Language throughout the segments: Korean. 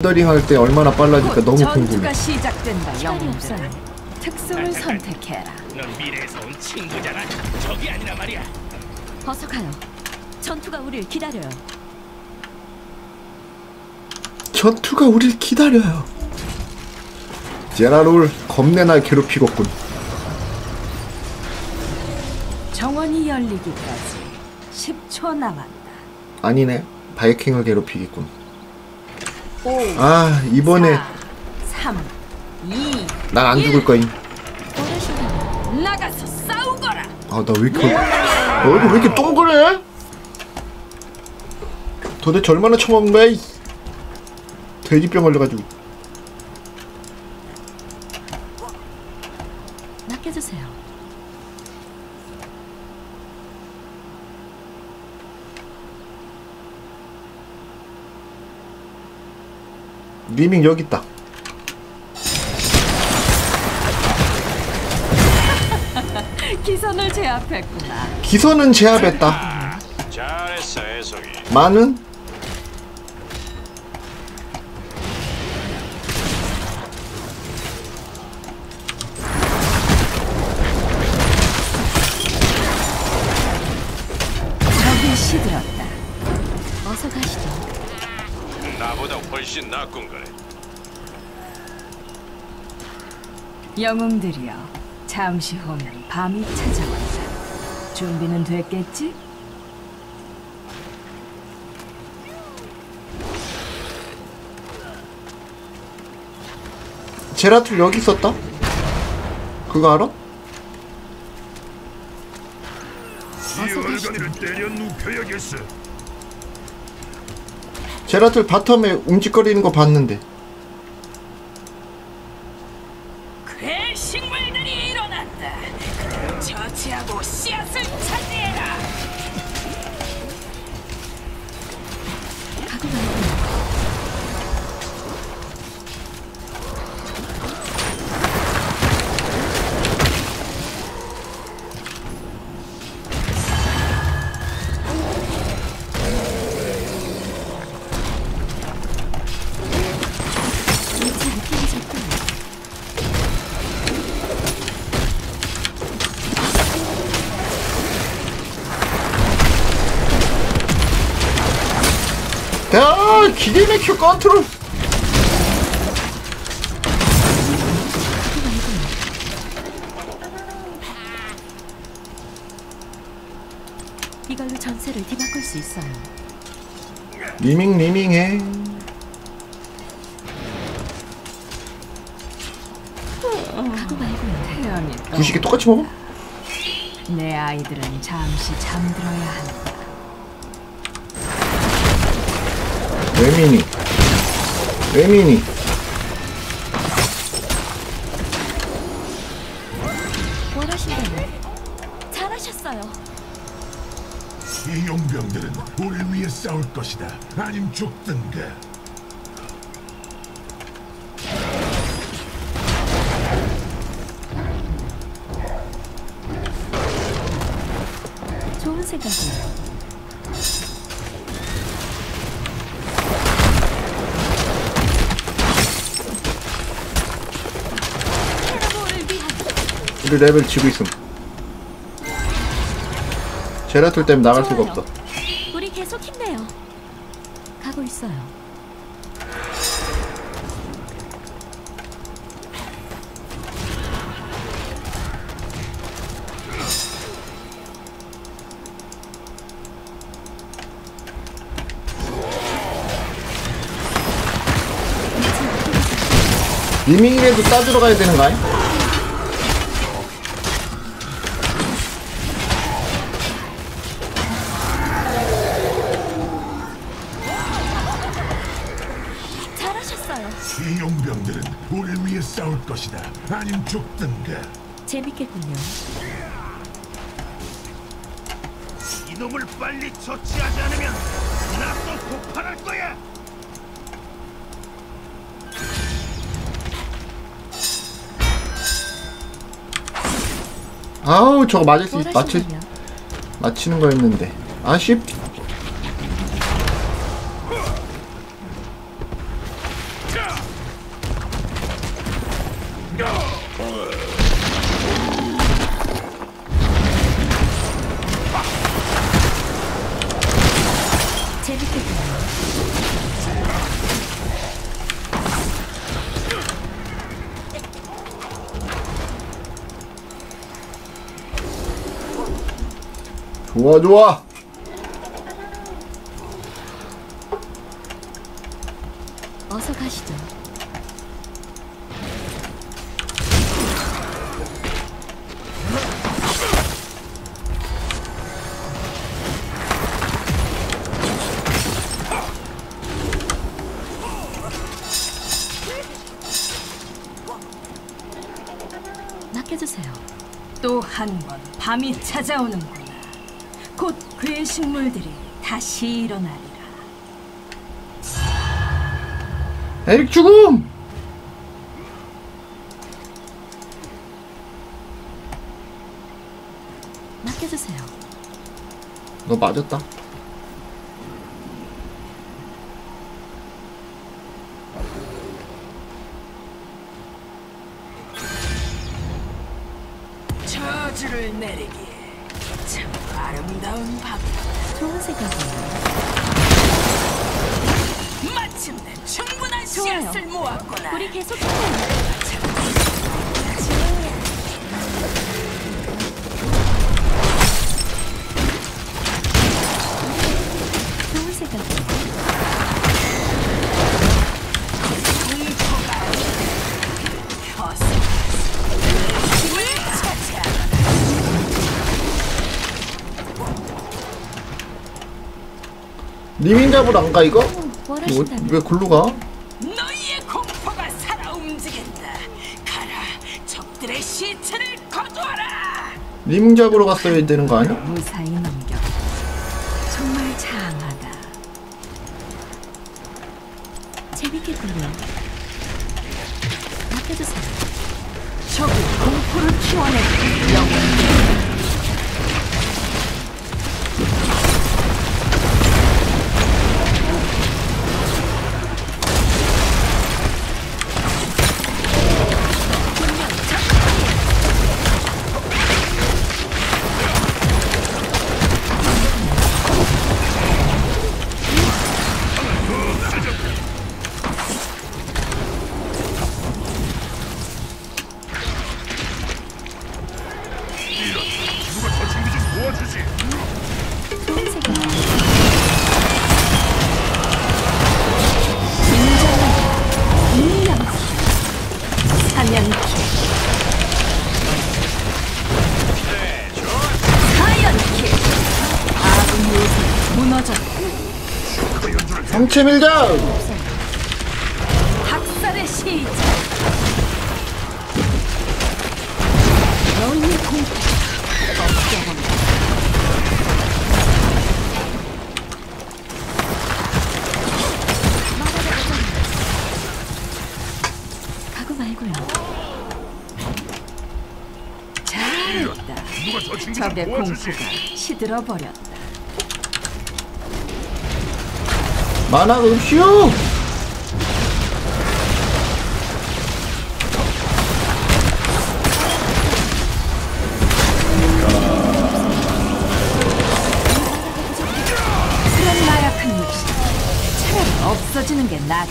렌더링 할 때 얼마나 빨라질까 곧 너무 전투가 궁금해. 시작된다. 시간이 영웅들. 없어요. 특성을 선택해라. 넌 미래에서 온 친구잖아. 적이 아니라 말이야. 어서 가요. 전투가 우릴 기다려요. 전투가 우릴 기다려요. 제라롤 겁내나 괴롭히겠군. 정원이 열리기까지 10초 남았다. 아니네. 바이킹을 괴롭히겠군. 5, 아 이번에 4, 3, 2, 난안 죽을 거임. 나가서 싸우거라. 아나 왜 이렇게 얼굴 왜 이렇게 동그래? 도대체 얼마나 처먹은 거야? 이 돼지병 걸려가지고. 맡겨주세요. 리밍 여기 있다. 기선을 제압했구나. 기선은 제압했다. 잘했어, 애송이. 많은 적이 시들었다. 어서 가시죠. 나보다 훨씬 나쁜 거네. 영웅들이여, 잠시 후면 밤이 찾아온다. 준비는 됐겠지? 제라툴 여기 있었다. 그거 알아? 이 얼간이를 때려 눕혀야겠어. 제라툴 바텀에 움직거리는 거 봤는데. 기계 맥큐 컨트롤. 이걸로 전세를 뒤바꿀 수 있어요. 리밍 리밍해. 가고 말고요. 태연이 또 구식이 똑같이 먹어? 내 아이들은 잠시 잠들어야 한다. 외민이. 외민이. 원하신다면 잘하셨어요. 이 용병들은 우리를 위해 싸울 것이다. 아님 죽든가. 좋은 생각이에요. 우리 레벨 지고 있음. 제라툴 때문에 나갈 수가. 없다. 우리 계속 힘내요. 가고 있어요. 리밍이라도 따주러 가야 되는 거 아니야? 아님 죽든가. 재밌겠군요. 이놈을 빨리 처치하지 않으면 나또 폭발할 거야. 아우 저거 맞을 수 있, 맞추, 맞히는 거였는데 아쉽 좋아 좋아 어서 가시죠. 맡겨주세요. 또 한 번 밤이 찾아오는구나. 곧 그의 식물들이 다시 일어나리라. 에릭 죽음 맡겨주세요. 너 맞았다 밤이다. 좋은 생각이에요. 마침내 충분한 좋아요. 씨앗을 모았구나. 우리 계속 해요. 리밍 잡으러 안가 이거? 뭐, 왜 글로 가? 너희의 공포가 살아 움직인다. 가라, 적들의 시체를 거두어라. 리밍 잡으러 갔어야 되는 거 아니야? 무사히 상체 밀자! 학살의 시작. 너희의 공포 없애본다. 가고 말고요. 잘했다. 적의. 공포가 시들어 버렸다. 만화가 없슈! 없어지는 게 낫다.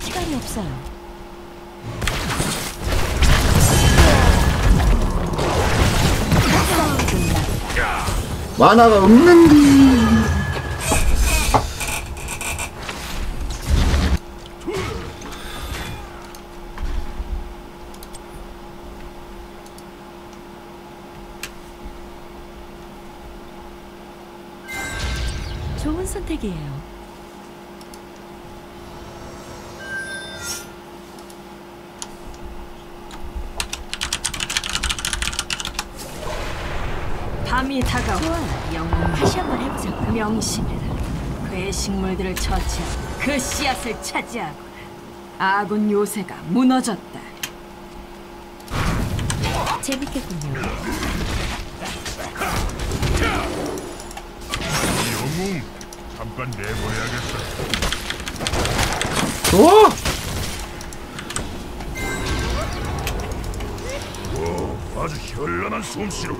시간이 없어요. 만화가 없는데 식물들을 처치하고 그 씨앗을 차지하고 아군 요새가 무너졌다. 재밌겠군요. 영웅 잠깐 내보내야겠다. 좋아! 오, 아주 현란한 솜씨로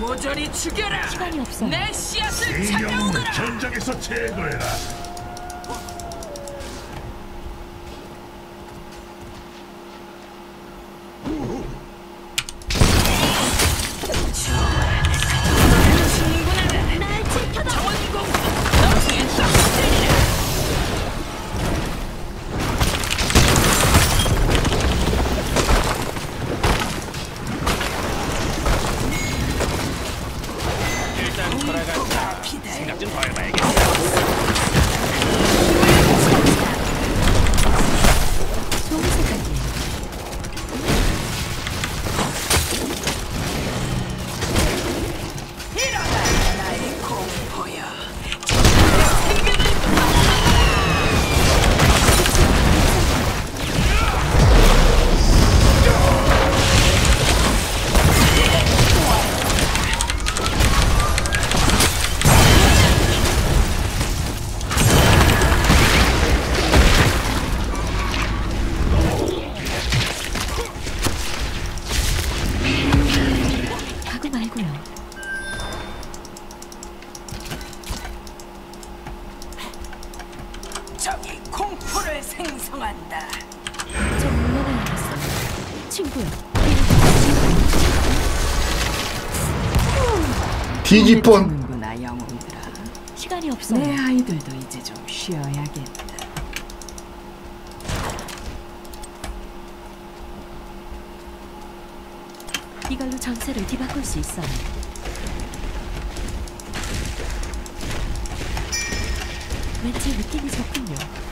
모조리 죽여라. 시간이 없어요. 내 씨앗을 찾아오너라. 전장에서 제거해라. 적이 공포를 생성한다. 좀. 뒤집본. 는구나 영웅들아. 시간이 없어요. 내 아이들도 이제 좀 쉬어야겠다. 이걸로 전세를 뒤바꿀 수 있어 왠지 느낌이 좋군요.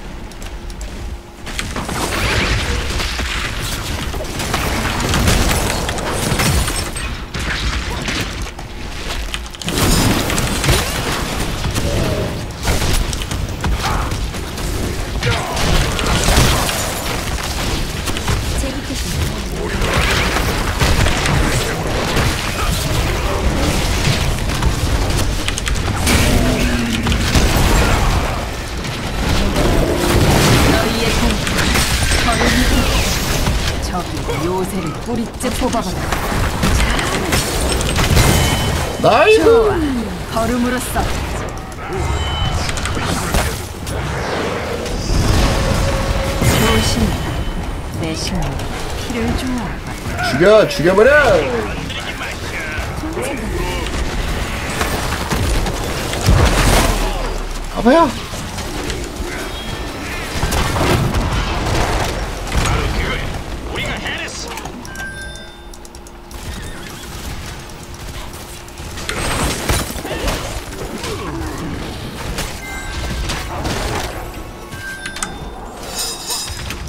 뽑아버려. 나이스! 걸음으로써 조심해. 내 식물이 피를 좋아하거든. 죽여, 죽여버려! 가봐요!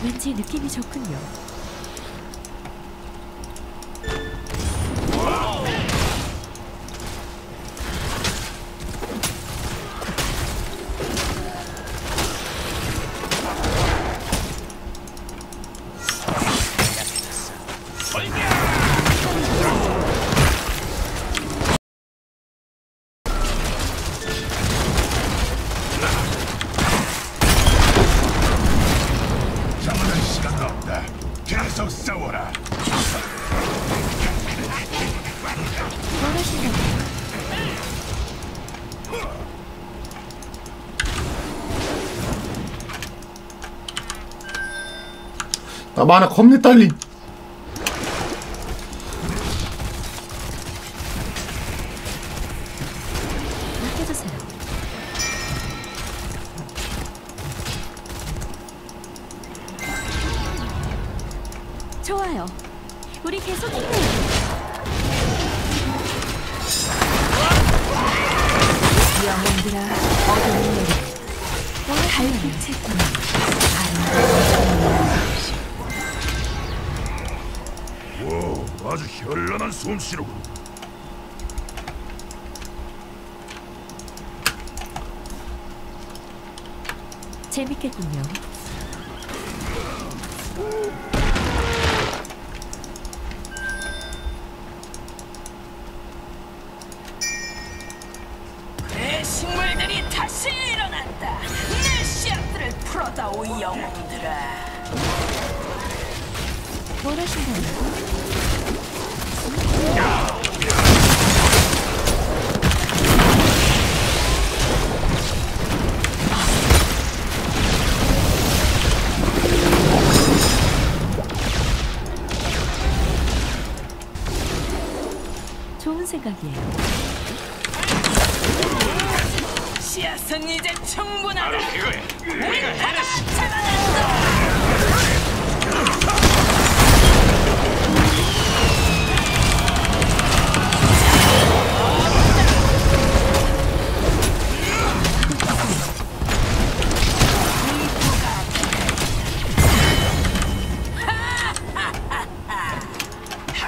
왠지 느낌이 좋군요. 나 만화 겁내 딸리. 오, 아주 현란한 솜씨로 재밌겠군요. 싸워 영웅들아. 뭘 하신다고요? 좋은 생각이에요. 씨앗은 이제 충분하다. 우리가 다 잡아냈어.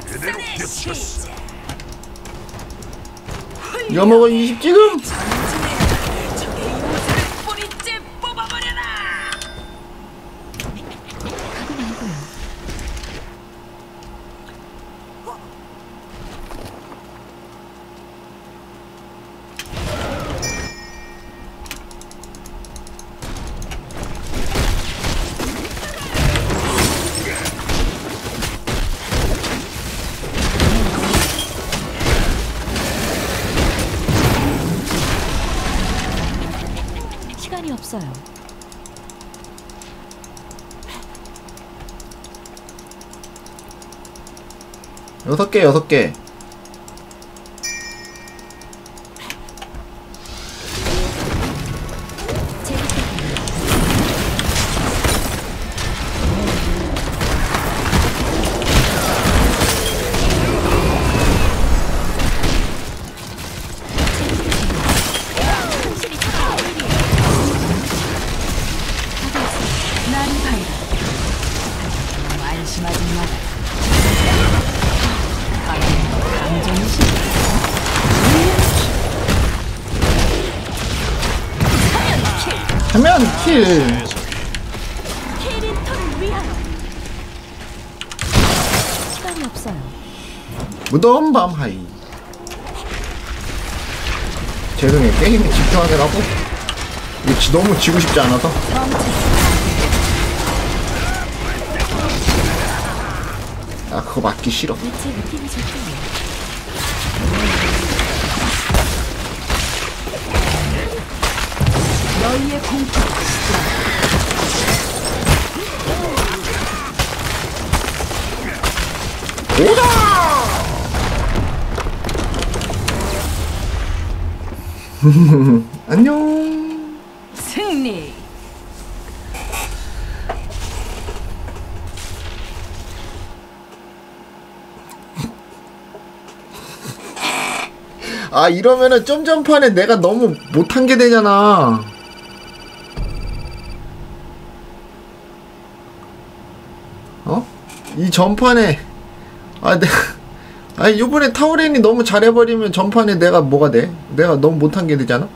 그대로 겹쳤어. 여먹은 20 지금 없어요. 여섯 개 여섯 개 무더운 밤 하이 죄송해요 게임에 집중하느라고 너무 지고 싶지 않아서 아 그거 맞기 싫어. 너희의 공포. 안녕 승리. 아 이러면은 점 전판에 내가 너무 못한 게 되잖아 어? 이 전판에 아 내가 아니 요번에 타우렌이 너무 잘해버리면 전판에 내가 뭐가 돼? 내가 너무 못한 게 되잖아